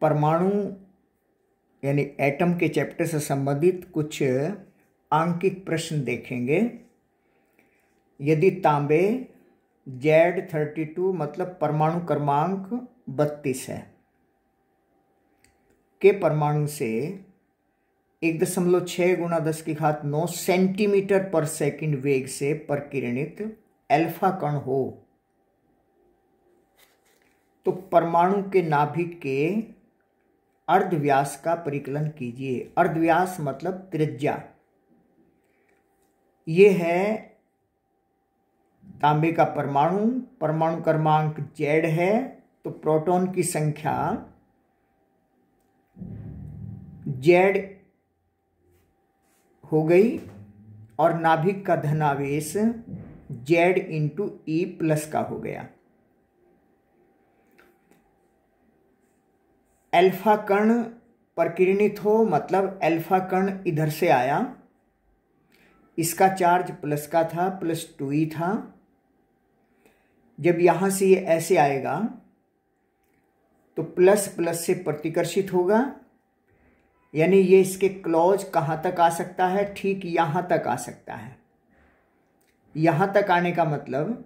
परमाणु, यानी एटम के चैप्टर से संबंधित कुछ आंकिक प्रश्न देखेंगे। यदि तांबे जेड थर्टी टू मतलब परमाणु क्रमांक बत्तीस है, के परमाणु से एक दशमलव छः गुणा दस की घात नौ सेंटीमीटर पर सेकंड वेग से प्रकिरणित एल्फा कण हो तो परमाणु के नाभिक के अर्धव्यास का परिकलन कीजिए। अर्धव्यास मतलब त्रिज्या। ये है तांबे का परमाणु। परमाणु क्रमांक जेड है तो प्रोटॉन की संख्या जेड हो गई और नाभिक का धनावेश जेड इंटू ई प्लस का हो गया। एल्फा कर्ण प्रकीर्णित हो मतलब एल्फा कर्ण इधर से आया। इसका चार्ज प्लस का था, प्लस टू ई था। जब यहाँ से ये ऐसे आएगा तो प्लस प्लस से प्रतिकर्षित होगा। यानी ये इसके क्लॉज कहाँ तक आ सकता है? ठीक यहाँ तक आ सकता है। यहाँ तक आने का मतलब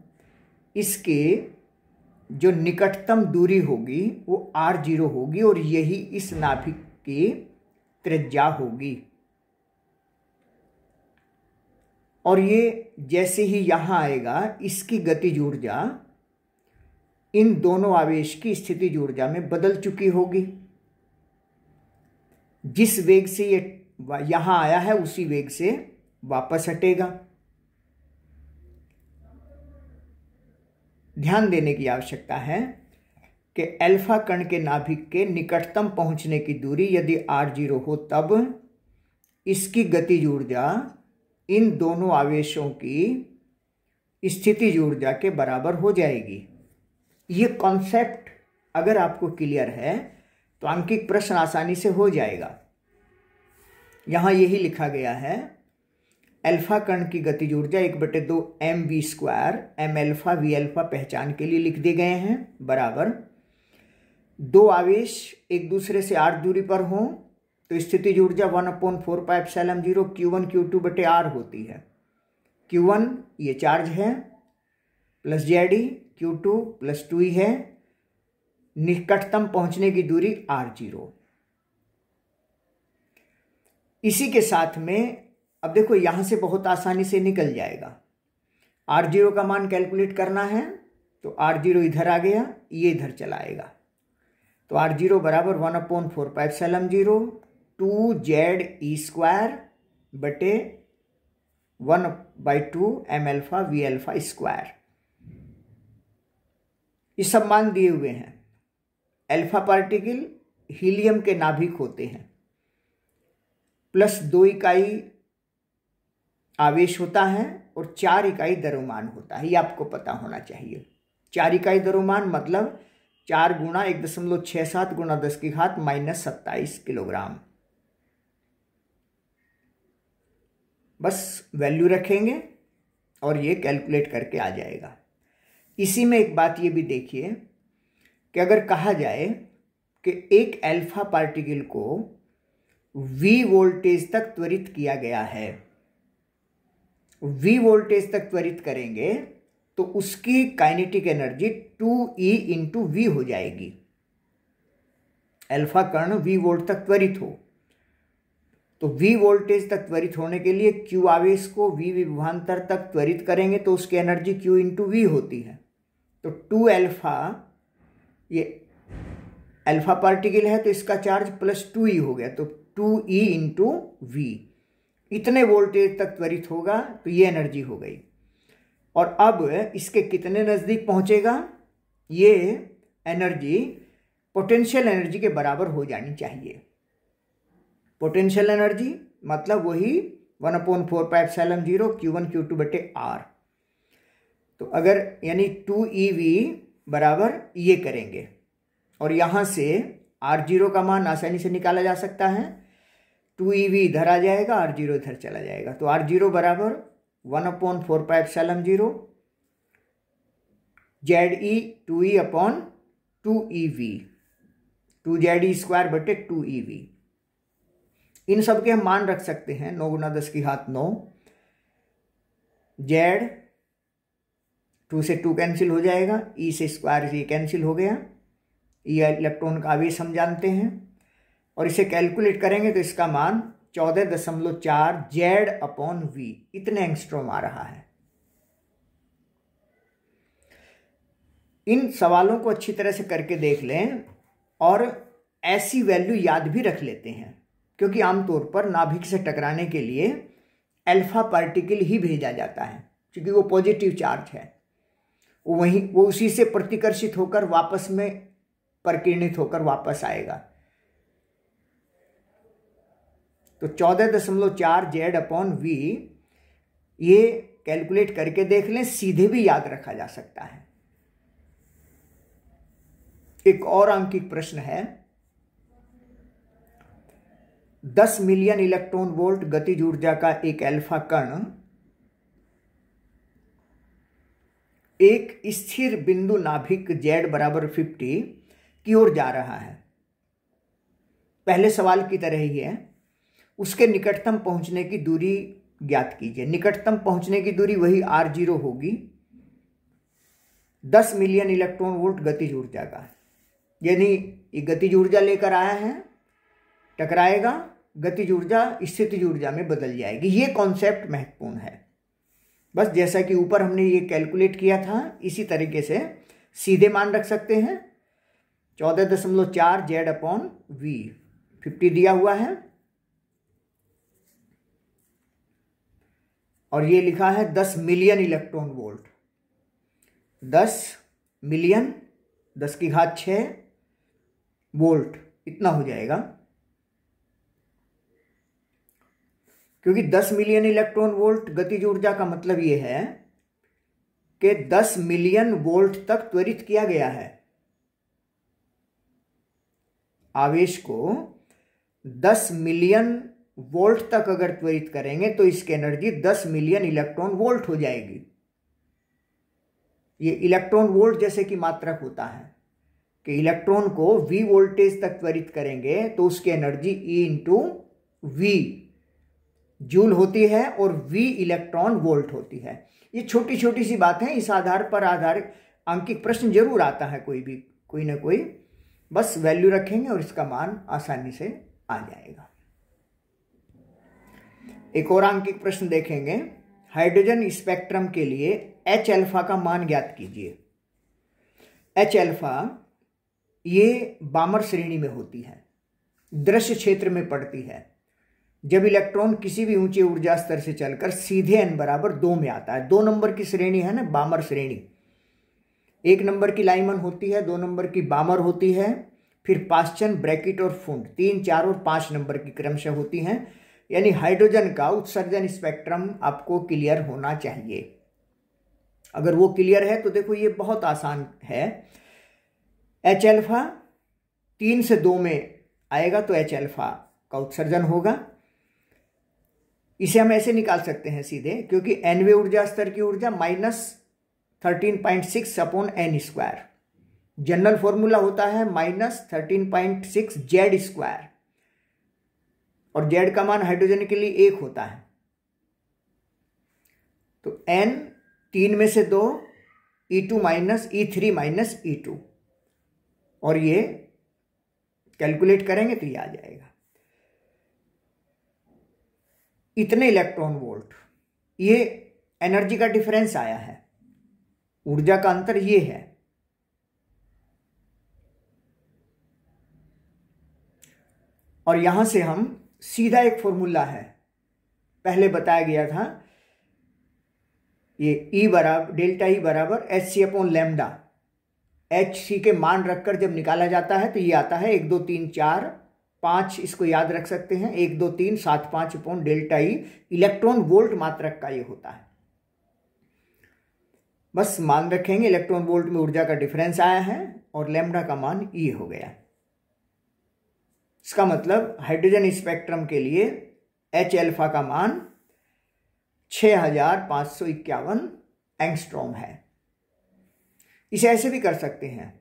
इसके जो निकटतम दूरी होगी, वो आर ज़ीरो होगी और यही इस नाभिक की त्रिज्या होगी। और ये जैसे ही यहाँ आएगा, इसकी गतिज ऊर्जा इन दोनों आवेश की स्थिति ऊर्जा में बदल चुकी होगी। जिस वेग से ये यहाँ आया है, उसी वेग से वापस हटेगा। ध्यान देने की आवश्यकता है कि अल्फ़ा कण के नाभिक के निकटतम पहुँचने की दूरी यदि आर ज़ीरो हो तब इसकी गतिज ऊर्जा इन दोनों आवेशों की स्थिति ऊर्जा के बराबर हो जाएगी। ये कॉन्सेप्ट अगर आपको क्लियर है तो अंकिक प्रश्न आसानी से हो जाएगा। यहाँ यही लिखा गया है अल्फ़ा कण की गतिज ऊर्जा एक बटे दो M V square, M alpha V alpha पहचान के लिए लिख दिए गए हैं, बराबर। दो आवेश एक दूसरे से आठ दूरी पर हों तो स्थिति ऊर्जा one upon four pi epsilon zero q one q two बटे आर होती है। क्यू वन, ये चार्ज है, plus Z E q two plus two E है, निकटतम पहुँचने की दूरी आर ज़ीरो। इसी के साथ में अब देखो, यहाँ से बहुत आसानी से निकल जाएगा। आर ज़ीरो का मान कैलकुलेट करना है तो आर ज़ीरो इधर आ गया, ये इधर चला आएगा। तो आर ज़ीरो बराबर one upon four five epsilon zero two Z E square बटे one by two M alpha V alpha square ये सब मान दिए हुए हैं। एल्फा पार्टिकल हीलियम के नाभिक होते हैं। प्लस दो इकाई आवेश होता है और चार इकाई दरोमान होता है, ये आपको पता होना चाहिए। चार इकाई दरोमान मतलब चार गुणा एक दशमलव छः सात गुणा दस की घात माइनस सत्ताईस किलोग्राम। बस वैल्यू रखेंगे और ये कैलकुलेट करके आ जाएगा। इसी में एक बात ये भी देखिए कि अगर कहा जाए कि एक अल्फ़ा पार्टिकल को वी वोल्टेज तक त्वरित किया गया है वी वोल्टेज तक त्वरित करेंगे तो उसकी kinetic energy two E into V हो जाएगी। अल्फ़ा कर्ण वी वोल्ट तक त्वरित हो। तो वी वोल्टेज तक त्वरित होने के लिए क्यू आवेश को वी विभांतर तक त्वरित करेंगे तो उसकी एनर्जी क्यू इंटू वी होती है। तो टू अल्फ़ा ये अल्फ़ा पार्टिकल है तो इसका चार्ज प्लस टू ई हो गया तो टू ई इंटू वी इतने वोल्टेज तक त्वरित होगा तो ये एनर्जी हो गई। और अब इसके कितने नज़दीक पहुंचेगा? ये एनर्जी, पोटेंशियल एनर्जी के बराबर हो जानी चाहिए। पोटेंशियल एनर्जी मतलब वही one upon four pi epsilon zero q one q two बटे आर। तो अगर यानी टू ई वी बराबर ये करेंगे, और यहाँ से आर ज़ीरो का मान आसानी से निकाला जा सकता है। टू ई वी इधर आ जाएगा आर ज़ीरो इधर चला जाएगा। तो आर ज़ीरो बराबर one upon four pi epsilon zero Z E two E upon two E V two Z E square बटे टू ई वी इन सब के हम मान रख सकते हैं, नौ गुना दस की हाथ नौ। जेड टू से टू कैंसिल हो जाएगा ई e से स्क्वायर से कैंसिल हो गया। ई e इलेक्ट्रॉन का आवेश हम जानते हैं। और इसे कैलकुलेट करेंगे तो इसका मान चौदह दशमलव चार जेड अपॉन वी इतने एंगस्ट्रोम आ रहा है। इन सवालों को अच्छी तरह से करके देख लें और ऐसी वैल्यू याद भी रख लेते हैं, क्योंकि आमतौर पर नाभिक से टकराने के लिए अल्फ़ा पार्टिकल ही भेजा जाता है, क्योंकि वो पॉजिटिव चार्ज है। वो वहीं, वो उसी से प्रतिकर्षित होकर वापस में प्रकीर्णित होकर वापस आएगा। तो चौदह दशमलव चार जेड अपॉन वी ये कैलकुलेट करके देख लें, सीधे भी याद रखा जा सकता है। एक और अंकिक प्रश्न है। दस मिलियन इलेक्ट्रॉन वोल्ट गतिज ऊर्जा का एक अल्फ़ा कण, एक स्थिर बिंदु नाभिक जेड बराबर फिफ्टी की ओर जा रहा है। पहले सवाल की तरह ही है उसके निकटतम पहुँचने की दूरी ज्ञात कीजिए। निकटतम पहुँचने की दूरी वही आर ज़ीरो होगी। दस मिलियन इलेक्ट्रॉन वोल्ट गतिज ऊर्जा का। यानी ये गतिज ऊर्जा लेकर आया है, टकराएगा, गतिज ऊर्जा स्थितिज ऊर्जा में बदल जाएगी। ये कॉन्सेप्ट महत्वपूर्ण है। बस जैसा कि ऊपर हमने ये कैलकुलेट किया था, इसी तरीके से सीधे मान रख सकते हैं। चौदह दशमलव चार जेड अपॉन वी फिफ्टी दिया हुआ है। और ये लिखा है दस मिलियन इलेक्ट्रॉन वोल्ट। दस मिलियन, दस की घात छ वोल्ट, इतना हो जाएगा। क्योंकि 10 मिलियन इलेक्ट्रॉन वोल्ट गतिज ऊर्जा का मतलब यह है कि 10 मिलियन वोल्ट तक त्वरित किया गया है। आवेश को 10 मिलियन वोल्ट तक अगर त्वरित करेंगे तो इसकी एनर्जी 10 मिलियन इलेक्ट्रॉन वोल्ट हो जाएगी। ये इलेक्ट्रॉन वोल्ट जैसे कि मात्रक होता है कि इलेक्ट्रॉन को वी वोल्टेज तक त्वरित करेंगे तो उसकी energy E into V joule होती है और वी इलेक्ट्रॉन वोल्ट होती है। ये छोटी छोटी सी बात है, इस आधार पर आधारित अंकित प्रश्न ज़रूर आता है कोई भी, कोई ना कोई। बस वैल्यू रखेंगे और इसका मान आसानी से आ जाएगा। एक और अंकित प्रश्न देखेंगे। हाइड्रोजन स्पेक्ट्रम के लिए एच अल्फ़ा का मान ज्ञात कीजिए। एच अल्फ़ा ये बामर श्रेणी में होती है, दृश्य क्षेत्र में पड़ती है। जब इलेक्ट्रॉन किसी भी ऊँचे ऊर्जा स्तर से चलकर सीधे एन बराबर दो में आता है, दो नंबर की श्रेणी है ना, बामर श्रेणी। एक नंबर की लाइमन होती है, दो नंबर की बामर होती है, फिर पाश्चन ब्रैकेट और फुंड, तीन, चार और पाँच नंबर की क्रमशः होती हैं। यानी हाइड्रोजन का उत्सर्जन स्पेक्ट्रम आपको क्लियर होना चाहिए। अगर वो क्लियर है तो देखो ये बहुत आसान है। एच एल्फा तीन से दो में आएगा तो एच एल्फा का उत्सर्जन होगा। इसे हम ऐसे निकाल सकते हैं सीधे, क्योंकि एनवे ऊर्जा स्तर की ऊर्जा minus thirteen point six upon N square. General formula होता है minus thirteen point six Z square. और जेड का मान हाइड्रोजन के लिए एक होता है। तो एन तीन में से दो E two minus E three minus E two और ये कैलकुलेट करेंगे तो ये आ जाएगा। इतने इलेक्ट्रॉन वोल्ट ये एनर्जी का डिफरेंस आया है। ऊर्जा का अंतर ये है। और यहाँ से हम सीधा एक फॉर्मूला है। पहले बताया गया था, ये ई e बराबर, डेल्टा ई बराबर H C upon lambda. H C के मान रखकर जब निकाला जाता है तो ये आता है एक दो तीन चार पाँच, इसको याद रख सकते हैं। एक दो तीन सात पाँच upon delta E electron volt मात्रक का ये होता है। बस मान रखेंगे, इलेक्ट्रॉन वोल्ट में ऊर्जा का डिफरेंस आया है और लेमडा का मान ई हो गया। इसका मतलब हाइड्रोजन स्पेक्ट्रम के लिए एच एल्फा का मान छः हज़ार पाँच सौ इक्यावन एंगस्ट्रॉम है। इसे ऐसे भी कर सकते हैं।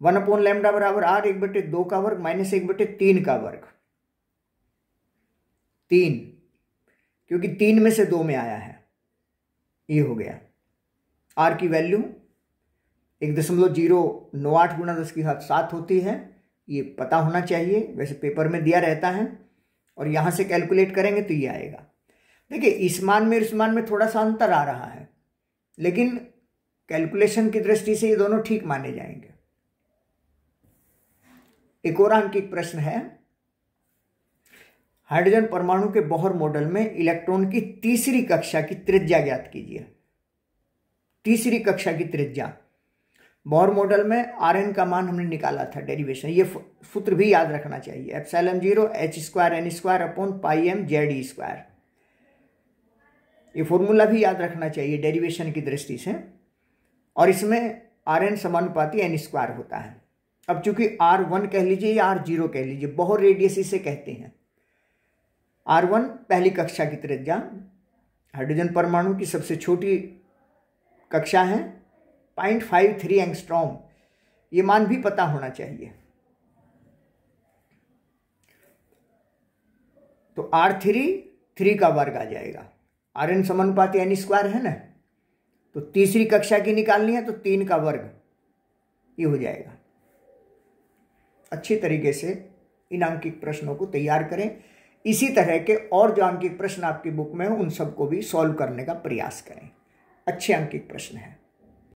वन अपॉन लेमडा बराबर आर एक बटे दो का वर्ग माइनस एक बटे तीन का वर्ग। तीन, क्योंकि तीन में से दो में आया है। ये हो गया। आर की वैल्यू एक दशमलव ज़ीरो नौ आठ गुना दस की सात होती है। ये पता होना चाहिए, वैसे पेपर में दिया रहता है, और यहाँ से कैलकुलेट करेंगे तो ये आएगा। देखिए इस मान में इस मान में थोड़ा सा अंतर आ रहा है, लेकिन कैलकुलेशन की दृष्टि से ये दोनों ठीक माने जाएँगे। एक और अंकिक प्रश्न है। हाइड्रोजन परमाणु के बोहर मॉडल में इलेक्ट्रॉन की तीसरी कक्षा की त्रिज्या ज्ञात कीजिए। तीसरी कक्षा की त्रिज्या। बोर मॉडल में आर एन का मान हमने निकाला था डेरिवेशन ये सूत्र भी याद रखना चाहिए। Epsilon zero H square N square upon pi M Z square ये फॉर्मूला भी याद रखना चाहिए डेरिवेशन की दृष्टि से। और इसमें आर एन समानुपाती एन स्क्वायर होता है। अब चूँकि आर वन कह लीजिए या आर ज़ीरो कह लीजिए बहुत रेडियस इसे कहते हैं। आर वन पहली कक्षा की त्रिज्या हाइड्रोजन परमाणु की सबसे छोटी कक्षा है पॉइंट फाइव थ्री एंगस्ट्रॉम, ये मान भी पता होना चाहिए। तो आर थ्री थ्री का वर्ग आ जाएगा। आर एन समानुपाती एन स्क्वायर है ना? तो तीसरी कक्षा की निकालनी है तो तीन का वर्ग, ये हो जाएगा। अच्छी तरीके से इन अंकिक प्रश्नों को तैयार करें। इसी तरह के और जो अंकिक प्रश्न आपकी बुक में हो, उन सबको भी सॉल्व करने का प्रयास करें। अच्छे अंकिक प्रश्न है।